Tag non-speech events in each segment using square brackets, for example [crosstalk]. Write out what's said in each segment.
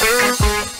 ভাই,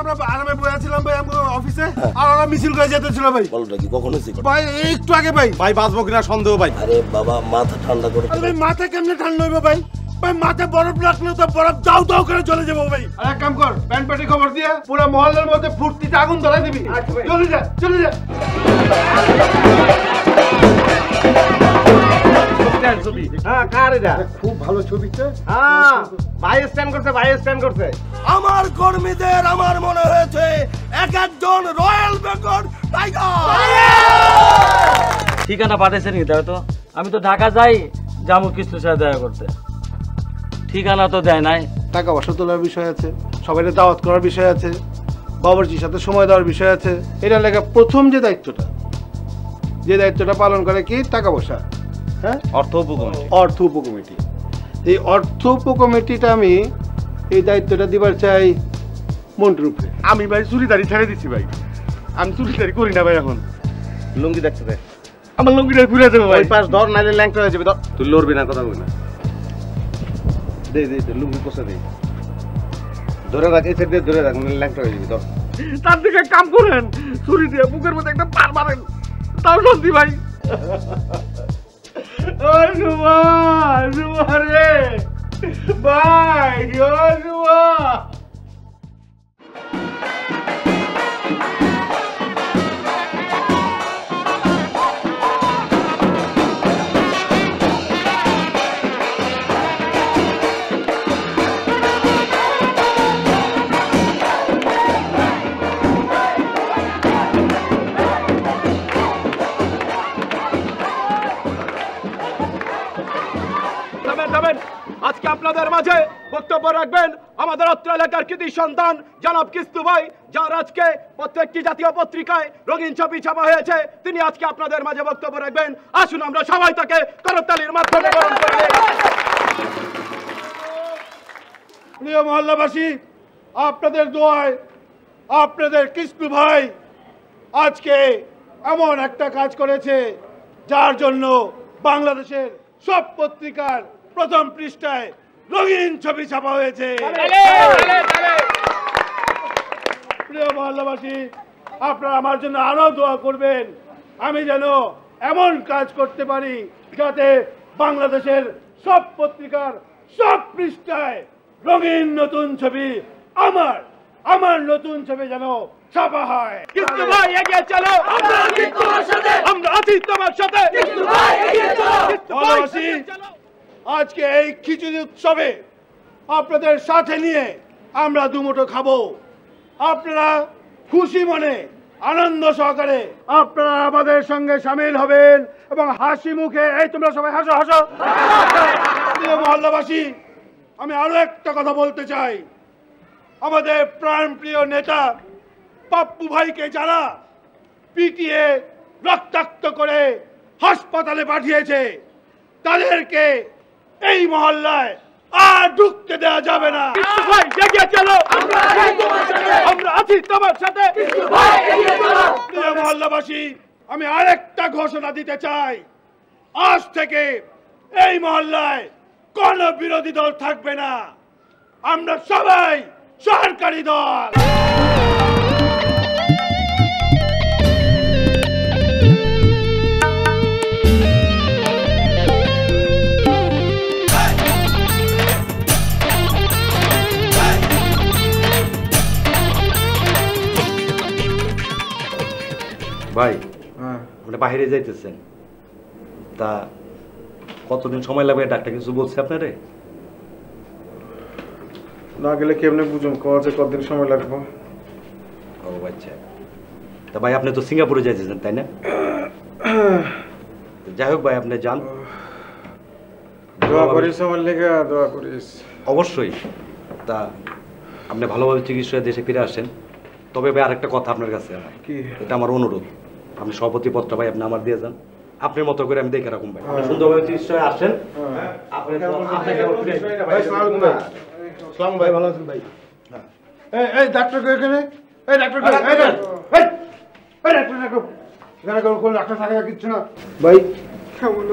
আমরা আরামে বসে আছিলাম ভাই আমার অফিসে। আর ওরা মিছিল করে যেতে ছিল ভাই। বলোটা কি কখন হয়েছে ভাই একটু আগে ভাই। ভাই বাঁচবো কিনা সন্দেহ ভাই। আরে বাবা মাথা ঠান্ডা করে ভাই মাথা কেমনে ঠান্ডা হইব ভাই? ভাই মাথায় বরফ রাখলেও তো বরফ দাও দাও করে চলে যাব ভাই। আর এক কাম কর প্যান্ট খবর দিয়ে পুরো মহল্লার মধ্যে ফুর্তিতে আগুন ধরাই দিবি। চলে যা চলে যা। হ্যাঁ কার এটা খুব ভালো ছবিটা হ্যাঁ ভাই স্ট্যান্ড করছে ভাই স্ট্যান্ড করছে। আমার কর্মীদের আমার মনে হয়েছে এক একজন রয়্যাল বেঙ্গল টাইগার। ঠিকানা পাঠাইছেন কি দেখো তো। আমি তো ঢাকা যাই জামু কিছু সাথে দেখা করতে। ঠিকানা তো দেয় নাই। টাকা পয়সা তোলার বিষয় আছে সবাই দাওয়াত করার বিষয় আছে বাবরচির সাথে সময় দেওয়ার বিষয় আছে। এটা লেখা প্রথম যে দায়িত্বটা যে দায়িত্বটা পালন করে কি? টাকা পয়সা। হ্যাঁ? অর্থ উপকমিটি। অর্থ উপকমিটি। এই অর্থ উপকমিটিটা আমি এই দায়িত্বটা দিবার চাই মন্টুর উপরে। আমি ভাই চুরিদারি ছেড়ে দিচ্ছি ভাই। আমি চুরিদারি করি না ভাই এখন। লুঙ্গি দেখছে দেখ আমার লুঙ্গিটা ঘুরে যাবে ভাই। ওই পাশ ধর নাইলে ল্যাংটা হয়ে যাবে ধর। তুই লড়বি না কথা বলি না। দে দে দে লুঙ্গি কষে দে। ধরে রাখ এই সাইড দিয়ে ধরে রাখ নাইলে ল্যাংটা হয়ে যাবে ধর। তার দিকে কাম করেন। ছুরি দিয়ে বুকের মধ্যে একটা পার মারেন। তাও শান্তি ভাই। ও সুমা সুমা রে ভাই ও সুমা রাখবেন। আমাদের অত্র এলাকার কৃতি সন্তান, জনাব কিস্তু ভাই, যার আজকে প্রত্যেকটি জাতীয় পত্রিকায় রঙিন ছবি ছাপা হয়েছে, তিনি আজকে আপনাদের মাঝে বক্তব্য রাখবেন। আসুন আমরা সবাই তাকে করতালির মাধ্যমে প্রিয় মহল্লাবাসী, আপনাদের দোয়ায়, আপনাদের কৃষ্ণ ভাই আজকে এমন একটা কাজ করেছে, যার জন্য বাংলাদেশের সব পত্রিকার প্রথম পৃষ্ঠায় রঙিন ছবি ছাপা হয়েছে। প্রিয় মহল্লাবাসী আপনারা আমার জন্য আরও দোয়া করবেন। আমি যেন এমন কাজ করতে পারি যাতে বাংলাদেশের সব পত্রিকার সব পৃষ্ঠায় রঙিন নতুন ছবি আমার আমার নতুন ছবি যেন ছাপা হয়। কিস্তু ভাই এগিয়ে চলো। আমরা আছি তোমার সাথে। আমরা আছি তোমার সাথে। কিস্তু ভাই এগিয়ে চলো। আজকে এই খিচুড়ি উৎসবে আপনাদের সাথে নিয়ে আমরা দুমুঠো খাব। আপনারা খুশি মনে, আনন্দ সহকারে আপনারা আমাদের সঙ্গে সামিল হবেন এবং হাসি মুখে, এই তোমরা সবাই হাসো হাসো। মহল্লাবাসী, আমি আরও একটা কথা বলতে চাই। আমাদের প্রাণপ্রিয় নেতা পাপ্পু ভাইকে যারা পিটিয়ে রক্তাক্ত করে হাসপাতালে পাঠিয়েছে, তাদেরকে এই মহল্লায় আর ঢুকতে দেওয়া যাবে না। ভাই এগিয়ে চলো। আমরা আছি তোমার সাথে। আমরা আছি তোমার সাথে। কিস্তু ভাই এগিয়ে চলো। প্রিয় মহল্লাবাসী আমি আরেকটা ঘোষণা দিতে চাই। আজ থেকে এই মহল্লায় কোন বিরোধী দল থাকবে না। আমরা সবাই সরকারি দল। ভাই আপনি বাইরে যাইতেছেন। তা কতদিন সময় লাগবে? ডাক্তার কিছু বলছে আপনারে? না গেলে কেমনে বুঝুন কজে কতদিন সময় লাগবে? ও আচ্ছা। তা ভাই আপনি তো সিঙ্গাপুরে যাইতেছেন তাই না? যাই হোক ভাই আপনি যান। দোয়া করিস আমার লেগে দোয়া করিস। অবশ্যই। তা আপনি ভালোভাবে চিকিৎসা দেশে ফিরে আসেন। তবে ভাই আরেকটা কথা আপনার কাছে। আমার কি? এটা আমার অনুরোধ। আপনি সভাপতি পদটা ভাই আপনি আমার দিয়ে যান। আপনার মতো করে আমি দেখে রাখুন ভাই। আপনি সুন্দরভাবে চিকিৎসায় আসেন। ফিরে- ভাই ভাই। ভালো আছেন ভাই? এই এই ডাক্তার কই এখানে? এই ডাক্তার ভাই কেমন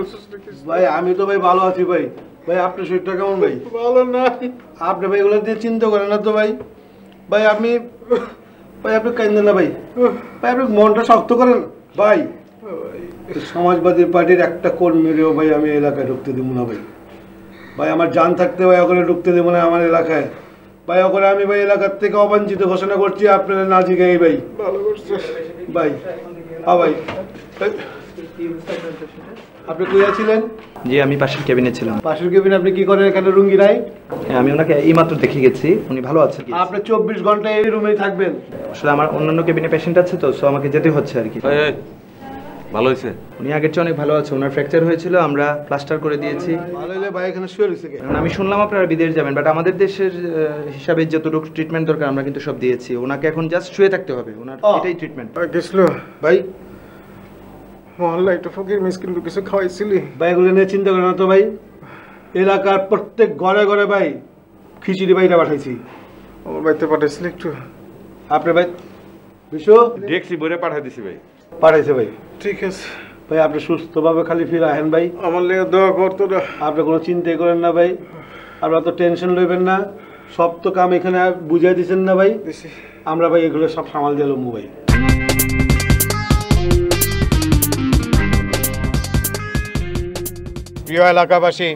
ভাই আমি তো ভাই ভালো আছি ভাই। ভাই আপনার শরীরটা কেমন ভাই? ভালো না। আপনি ভাই এগুলো দিয়ে চিন্তা করেন না তো ভাই। ভাই আপনি ভাই আপনি না ভাই। ভাই আপনি মনটা শক্ত করেন। ভাই সমাজবাদী পার্টির একটা কর্মীরেও ভাই আমি এলাকায় ঢুকতে দেবো না ভাই। ভাই আমার যান থাকতে ভাই ওখানে ঢুকতে দেবো না আমার এলাকায়। ভাই ওখানে আমি ভাই এলাকার থেকে অবাঞ্ছিত ঘোষণা করছি আপনারা না জিগাই ভাই। ভালো করছে ভাই হ্যাঁ ভাই। আপনি কই আছিলেন জি আমি পাশের ক্যাবিনে ছিলাম। পাশের কেবিন আপনি কি করেন? এখানে রুঙ্গি নাই? হ্যাঁ, আমি ওনাকে এইমাত্র দেখে গেছি উনি ভালো আছেন আপনি চব্বিশ ঘণ্টা এই রুমেই থাকবেন। আসলে আমার অন্যান্য ক্যাবিনে পেশেন্ট আছে তো সো আমাকে যেতে হচ্ছে আর কি। ভালো হয়েছে? উনি আগের চেয়ে অনেক ভালো আছে ওনার ফ্র্যাকচার হয়েছিল আমরা প্লাস্টার করে দিয়েছি। ভালো হলে ভাই এখানে শুয়ে রয়েছে? আমি শুনলাম আপনারা বিদেশ যাবেন বাট আমাদের দেশের হিসাবে যতটুকু ট্রিটমেন্ট দরকার আমরা কিন্তু সব দিয়েছি। ওনাকে এখন জাস্ট শুয়ে থাকতে হবে ওনার এটাই ট্রিটমেন্ট গেছিল। ভাই মহল্লা একটু ফকির মিসকিন কিছু খাওয়াইছিলি। ভাই এগুলো নিয়ে চিন্তা করেন না তো ভাই। এলাকার প্রত্যেক ঘরে ঘরে ভাই খিচুড়ি ভাইটা পাঠাইছি। আমার বাড়িতে পাঠাইছিলি একটু। আপনি ভাই বিশু? দেখছি বইরে পাঠিয়ে দিছি ভাই। পাঠাইছে ভাই। ঠিক আছে। ভাই আপনি সুস্থভাবে খালি ফিরে আহেন ভাই। আমার লেগে দোয়া কর তোরা। আপনি কোনো চিন্তাই করেন না ভাই। আপনারা তো টেনশন লইবেন না। সব তো কাম এখানে বুঝাই দিচ্ছেন না ভাই। আমরা ভাই এগুলো সব সামাল দিয়ে লমু ভাই। প্রিয় এলাকাবাসী,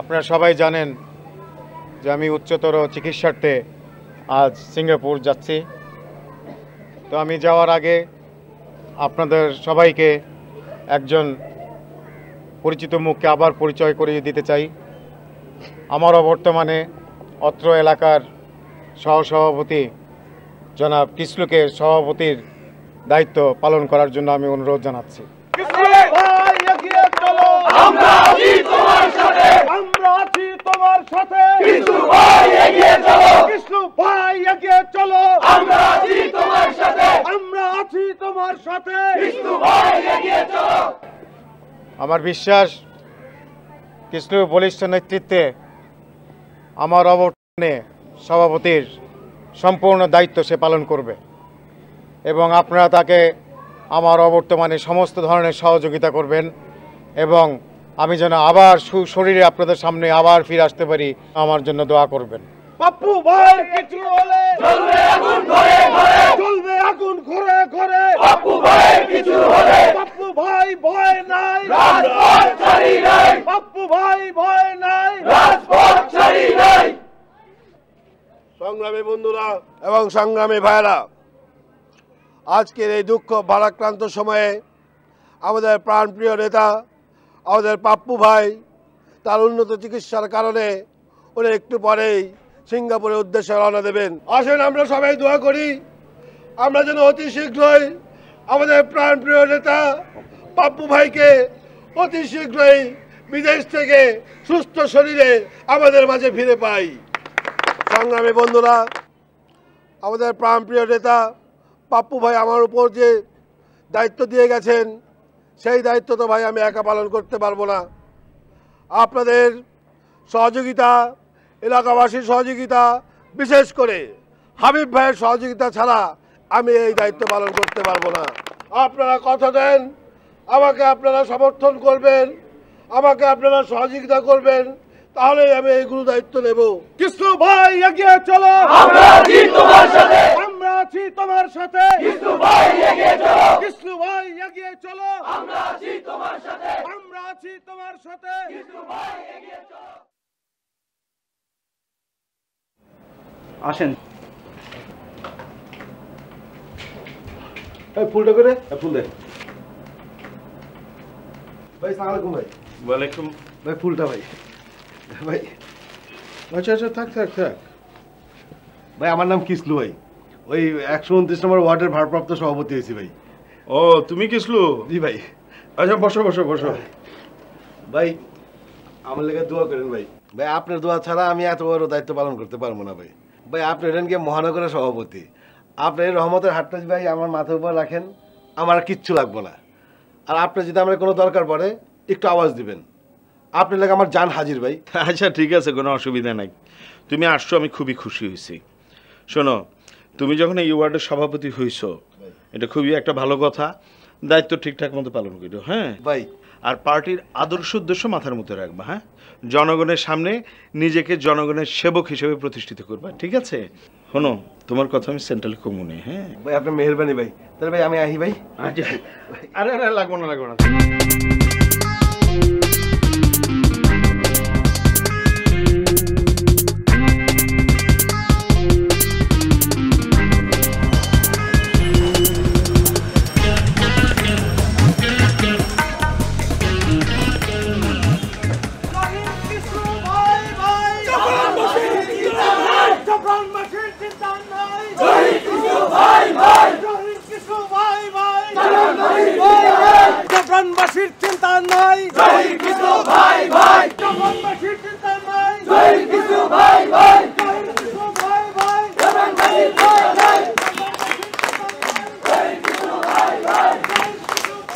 আপনারা সবাই জানেন যে আমি উচ্চতর চিকিৎসার্থে আজ সিঙ্গাপুর যাচ্ছি। তো আমি যাওয়ার আগে আপনাদের সবাইকে একজন পরিচিত মুখকে আবার পরিচয় করিয়ে দিতে চাই। আমারও বর্তমানে অত্র এলাকার সহসভাপতি জনাব কিসলুকে সভাপতির দায়িত্ব পালন করার জন্য আমি অনুরোধ জানাচ্ছি। আমরা আছি তোমার সাথে। কৃষ্ণ ভাই এগিয়ে চলো। কৃষ্ণ ভাই এগিয়ে চলো। আমরা আছি তোমার সাথে। আমরা আছি তোমার সাথে। কৃষ্ণ ভাই এগিয়ে চলো। আমার বিশ্বাস কৃষ্ণ বলিষ্ঠ নেতৃত্বে আমার অবর্তনে সভাপতির সম্পূর্ণ দায়িত্ব সে পালন করবে এবং আপনারা তাকে আমার অবর্তমানে সমস্ত ধরনের সহযোগিতা করবেন। এবং আমি যেন আবার সুশরীরে আপনাদের সামনে আবার ফিরে আসতে পারি আমার জন্য দোয়া করবেন। পাপ্পু ভাই কিছু হলে চলবে আগুন ঘরে ঘরে। চলবে আগুন ঘরে ঘরে। পাপ্পু ভাই কিছু হলে পাপ্পু ভাই ভয় নাই। রাজপথ ছাড়ি নাই। পাপ্পু ভাই ভয় নাই। রাজপথ ছাড়ি নাই। সংগ্রামী বন্ধুরা এবং সংগ্রামী ভাইরা আজকের এই দুঃখ ভারাক্রান্ত সময়ে আমাদের প্রাণপ্রিয় নেতা আমাদের পাপ্পু ভাই, তার উন্নত চিকিৎসার কারণে উনি একটু পরেই সিঙ্গাপুরের উদ্দেশ্যে রওনা দেবেন। আসেন, আমরা সবাই দোয়া করি। আমরা যেন অতি শীঘ্রই আমাদের প্রাণপ্রিয় নেতা পাপ্পু ভাইকে অতি শীঘ্রই বিদেশ থেকে সুস্থ শরীরে আমাদের মাঝে ফিরে পাই। সংগ্রামী বন্ধুরা, আমাদের প্রাণপ্রিয় নেতা পাপ্পু ভাই আমার উপর যে দায়িত্ব দিয়ে গেছেন সেই দায়িত্ব তো ভাই আমি একা পালন করতে পারব না। আপনাদের সহযোগিতা এলাকাবাসীর সহযোগিতা বিশেষ করে হাবিব ভাইয়ের সহযোগিতা ছাড়া আমি এই দায়িত্ব পালন করতে পারব না। আপনারা কথা দেন আমাকে আপনারা সমর্থন করবেন আমাকে আপনারা সহযোগিতা করবেন তাহলে আমি এইগুলো দায়িত্ব নেব। কৃষ্ণ ভাই এগিয়ে চলো। আমরা আছি তোমার সাথে। আমরা আছি তোমার সাথে ভাই এগিয়ে চলো। ভাই এগিয়ে চলো। আমরা আছি তোমার সাথে। আমরা আছি তোমার সাথে। ভাই এগিয়ে চলো। আসেন। এই ফুলটা করে এই, ফুল দে। ভাই সালাম আলাইকুম ভাই। ওয়ালাইকুম। ভাই ফুলটা ভাই ভাই আচ্ছা আচ্ছা থাক থাক থাক। ভাই আমার নাম কিসলু ভাই। ওই একশো উনত্রিশ নম্বর ওয়ার্ডের ভারপ্রাপ্ত সভাপতি হয়েছি ভাই। ও তুমি কিসলু? জি ভাই। আচ্ছা বসো বসো বসো। ভাই আমার লেগে দোয়া করেন ভাই। ভাই আপনার দোয়া ছাড়া আমি এত বড় দায়িত্ব পালন করতে পারব না ভাই। ভাই আপনি হলেন গিয়ে মহানগরের সভাপতি। আপনি এই রহমতের হাটটা ভাই আমার মাথার উপর রাখেন আমার কিচ্ছু লাগবো না। আর আপনি যদি আমার কোনো দরকার পড়ে একটু আওয়াজ দিবেন। আপনি লাগে আমার জান হাজির ভাই। আচ্ছা ঠিক আছে কোনো অসুবিধা নাই। তুমি আসছো আমি খুবই খুশি হয়েছি। শোনো তুমি যখন এই ওয়ার্ডের সভাপতি হইছো এটা খুবই একটা ভালো কথা। দায়িত্ব ঠিকঠাক মতো পালন করো হ্যাঁ? ভাই। আর পার্টির আদর্শ উদ্দেশ্য মাথার মধ্যে রাখবা হ্যাঁ? জনগণের সামনে নিজেকে জনগণের সেবক হিসেবে প্রতিষ্ঠিত করবা ঠিক আছে? শোনো তোমার কথা আমি সেন্ট্রাল কমুনে হ্যাঁ? ভাই আপনার মেহরবানি ভাই। তাহলে ভাই আমি আহি ভাই। আচ্ছা। আরে আরে লাগবো না লাগবো না।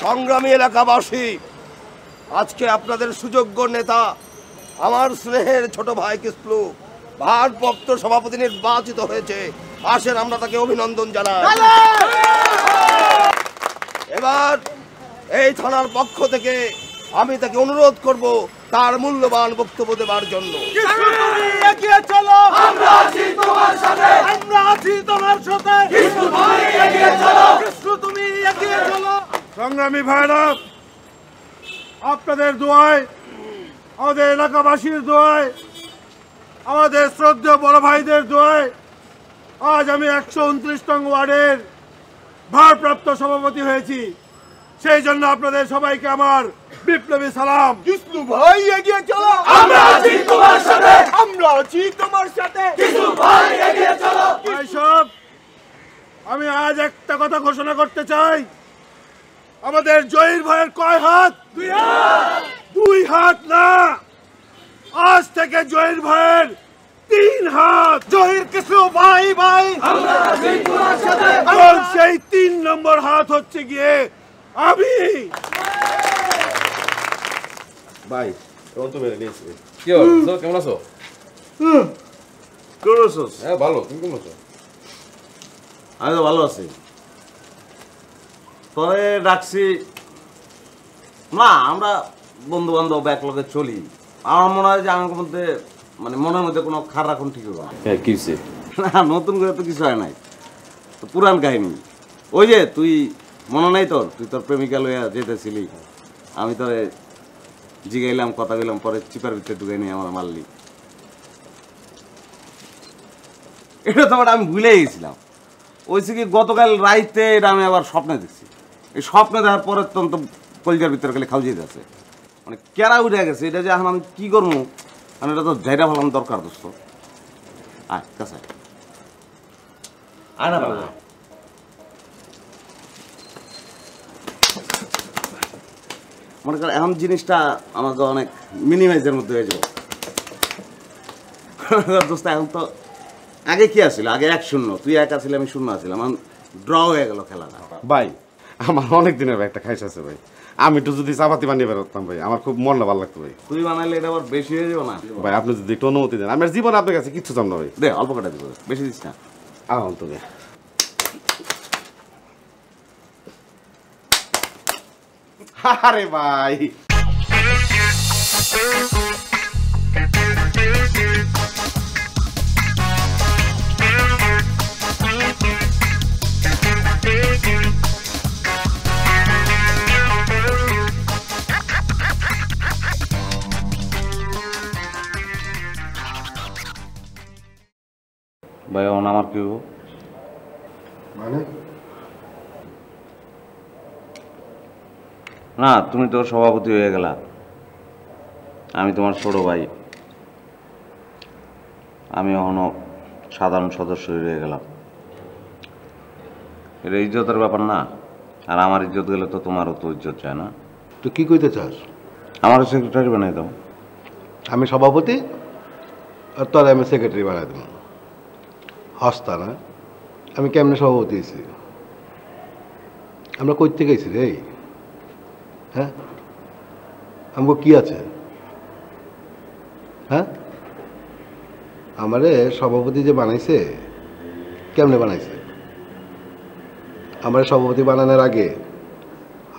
সংগ্রামী এলাকাবাসী আজকে আপনাদের সুযোগ্য নেতা আমার স্নেহের ছোট ভাই কিসলু ভারপ্রাপ্ত সভাপতি নির্বাচিত হয়েছে। আসেন আমরা তাকে অভিনন্দন জানাই। এবার এই থানার পক্ষ থেকে আমি তাকে অনুরোধ করব তার মূল্যবান বক্তব্য দেবার জন্য। আমরা আছি তোমার সাথে। আমরা আছি তোমার সাথে। কৃষ্ণ তুমি এগিয়ে চলো। সংগ্রামী ভাইরা আপনাদের দোয়ায় আমাদের এলাকাবাসীর দোয়ায় আমাদের শ্রদ্ধেয় বড় ভাইদের দোয়ায় আজ আমি একশো উনত্রিশ নং ওয়ার্ডের ভারপ্রাপ্ত সভাপতি হয়েছি। সেই জন্য আপনাদের সবাইকে আমার বিপ্লবী সালাম। কৃষ্ণ ভাই এগিয়ে চলো। আমরা আছি তোমার সাথে। আমরা আছি তোমার সাথে। কৃষ্ণ ভাই এগিয়ে চলো। সব আমি আজ একটা কথা ঘোষণা করতে চাই। আমাদের জয়ীর ভাইয়ের কয় হাত? দুই হাত। দুই হাত না। আজ থেকে জয়ীর ভাইয়ের তিন হাত। জহির কৃষ্ণ ভাই ভাই। সেই তিন নম্বর হাত হচ্ছে গিয়ে আমি। ভাই তখন তো বেড়ে নিয়েছি কি হলো? কেমন আছো? হ্যাঁ ভালো। তুমি কেমন আছো? আমি তো ভালো আছি। পরে ডাকছি না আমরা বন্ধু বান্ধব একলগে চলি। আমার মনে হয় যে আমার মধ্যে মানে মনের মধ্যে কোনো খারাপ রাখুন ঠিক হবে না। হ্যাঁ নতুন করে তো কিছু হয় নাই। তো পুরান কাহিনী। ওই যে তুই মনে নাই তোর? তুই তোর প্রেমিকা লইয়া যেতেছিলি। আমি তোরে জিগাইলাম কথা কইলাম পরে চিপার ভিতরে ঢুকে নিয়ে আমার মারলি। এটা তো আবার আমি ভুলে গেছিলাম। ওইসে কি গতকাল রাইতে এটা আমি আবার স্বপ্নে দেখছি। এই স্বপ্নে দেখার পরে তো তো কলজার ভিতরে খালি খাওয়া যেতে আছে মানে কেরা উঠে গেছে, এটা যে এখন আমি কী করব? আমি এটা তো ঝাইরা ফেলাম দরকার, দোস্ত। আয়, কাছে আয়। না বাবা। মনে কর, এখন জিনিসটা আমাকে অনেক মিনিমাইজের মধ্যে হয়ে যাবে। দোস্ত, এখন তো আগে কি আছিল? আগে এক শূন্য, তুই এক আছিলি, আমি শূন্য এখন ড্র হয়ে গেল খেলাটা। ভাই আমার অনেক দিনের একটা খাইস আছে ভাই। আমি একটু যদি চাপাতি বানিয়ে বেরোতাম ভাই আমার খুব মনটা ভালো লাগতো ভাই। তুই বানাইলে এটা আবার বেশি হয়ে যাবে না? ভাই আপনি যদি একটু অনুমতি দেন আমি জীবন আপনার কাছে কিচ্ছু চাম না ভাই। দে অল্প কাটা দিব বেশি দিস না। আহ তো ভাই আরে ভাই। ভাই এখন আমার কি? মানে? না তুমি তো সভাপতি হয়ে গেলা। আমি তোমার ছোট ভাই। আমি এখনও সাধারণ সদস্য হয়ে গেলাম। এটা ইজ্জতের ব্যাপার না। আর আমার ইজ্জত গেলে তো তোমারও তো ইজ্জত চায় না। তো কি কইতে চাস? আমারও সেক্রেটারি বানাই দাও। আমি সভাপতি আর তোর আমি সেক্রেটারি বানাই দেবো। হস্তা না আমি কেমনে সভাপতি হয়েছি? আমরা কই থেকে গেছি রে। হ্যাঁ? আমাকে কি আছে? হ্যাঁ? আমারে সভাপতি যে বানাইছে, কেমনে বানাইছে? আমার সভাপতি বানানোর আগে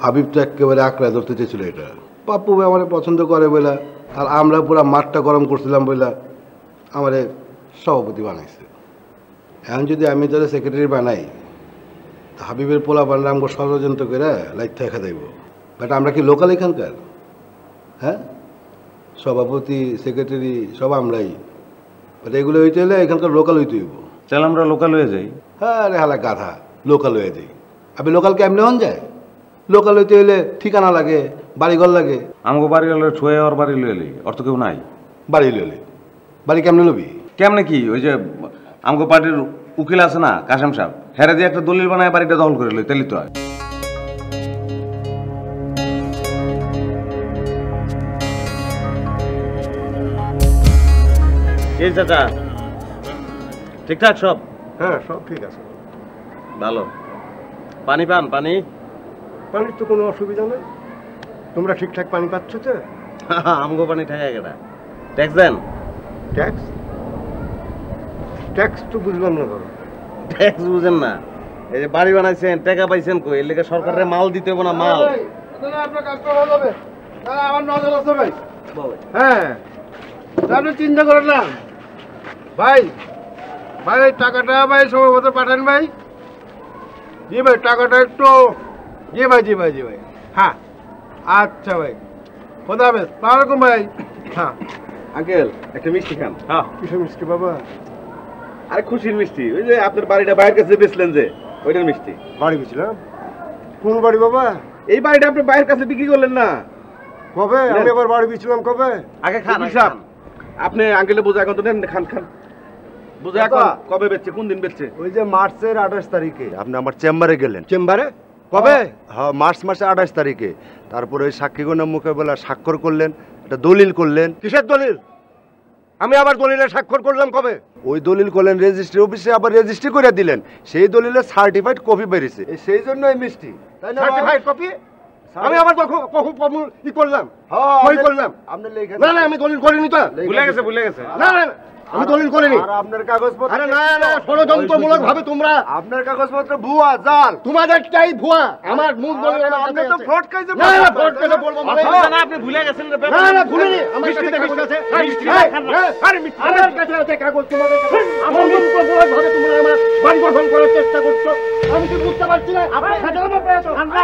হাবিব তো একেবারে আঁকড়া ধরতে চেয়েছিল এটা। পাপ্পু ভাই আমার পছন্দ করে বলে আর আমরা পুরা মাঠটা গরম করছিলাম বলে আমারে সভাপতি বানাইছে। এখন যদি আমি তাহলে সেক্রেটারি বানাই তা হাবিবের পোলা বানলে আমাকে ষড়যন্ত্র করে লাইট দেখা দেব বাট আমরা কি লোকাল এখানকার? হ্যাঁ? সভাপতি সেক্রেটারি সব আমরাই। বাট এগুলো হইতে হলে এখানকার লোকাল হইতে হইব। চল আমরা লোকাল হয়ে যাই। হ্যাঁ রে হালা গাধা লোকাল হয়ে দিই আপনি লোকাল কেমনে হন যায়? লোকাল হইতে হইলে ঠিকানা লাগে বাড়িঘর লাগে। আমাকে বাড়ি হলে ছুঁয়ে ওর বাড়ি লয়ে এলি অর্থ কেউ নাই। বাড়ি লইলে বাড়ি কেমনে লবি? কেমনে কি? ওই যে আমাকে পার্টির উকিল আছে না কাশেম সাহেব? হেরে দিয়ে একটা দলিল বানায় বাড়িটা দখল করে লই তাহলে তো হয়। এই চাচা ঠিকঠাক সব? হ্যাঁ সব ঠিক আছে। ভালো। পানি পান পানি? পানির তো কোনো অসুবিধা নেই। তোমরা ঠিকঠাক পানি পাচ্ছ তো? [laughs] আমগো পানি ঠেকা গেটা ট্যাক্স দেন? ট্যাক্স? ট্যাক্স তো বুঝলাম না ধরো। ট্যাক্স বুঝেন না। এই যে বাড়ি বানাইছেন টাকা পাইছেন কই? এর লেগে সরকারের মাল দিতে হবে না মাল। আপনার কাজটা আমার নজর আছে ভাই। হ্যাঁ। আপনি চিন্তা করেন না। ভাই ভাই টাকাটা ভাই সম্ভবত পাঠান ভাই। জি ভাই টাকাটা একটু জি ভাই জি ভাই জি ভাই। হ্যাঁ। আচ্ছা ভাই। খোদা হাফেজ। সালামালাইকুম ভাই। হ্যাঁ। আঙ্কেল একটা মিষ্টি খান। হ্যাঁ। কিসের মিষ্টি বাবা? আরে খুশির মিষ্টি। ওই যে আপনার বাড়িটা বাইরের কাছে বেচলেন যে ওইটার মিষ্টি। বাড়ি গেছিলাম কোন বাড়ি বাবা? এই বাড়িটা আপনি বাইরের কাছে বিক্রি করলেন না। কবে? আমি আবার বাড়ি গেছিলাম কবে? আগে খান সাহেব, আপনি আঙ্কেলে বোঝা এখন তো নেন খান খান। বোঝা এখন কবে বেচছে কোন দিন বেচছে? ওই যে মার্চের আঠাশ তারিখে। আপনি আমার চেম্বারে গেলেন। চেম্বারে? কবে? হ্যাঁ মার্চ মাসে আঠাশ তারিখে। তারপরে ওই সাক্ষীগণের মুখে বলে স্বাক্ষর করলেন একটা দলিল করলেন। কিসের দলিল? আমি আবার দলিলে স্বাক্ষর করলাম কবে? ওই দলিল করলেন রেজিস্ট্রি অফিসে আবার রেজিস্ট্রি করে দিলেন। সেই দলিলে সার্টিফাইড কপি বেরিয়েছে। সেই জন্য এই মিষ্টি সার্টিফাইড কপি আমি আবার কখন কখন কখন ই করলাম। সই করলাম। আপনি লেখেন না না আমি দলিল করিনি তো। ভুলে গেছে ভুলে গেছে। না না না, আমি দলিল করিনি। আর আপনার কাগজপত্র না না ষড়যন্ত্রমূলক ভাবে তোমরা আপনার কাগজপত্র ভুয়া জাল। তোমাদেরটাই ভুয়া। আমার মুখ বলে না আপনি তো ফ্রড কাজে না না ফ্রড কাজে বলব না। আপনি ভুলে গেছেন রে না না ভুলিনি। আমার কাছে কাগজ আছে। হ্যাঁ, হ্যাঁ, আরে মিষ্টি আমার কাছে আছে। কাগজ তোমাদের হ্যাঁ, আমার মুখ বলে ভাবে তোমরা আমার বন্ধন করার চেষ্টা করছ। আমি কি বুঝতে পারছি না। আপনি সাধারণ প্রয়াস আমরা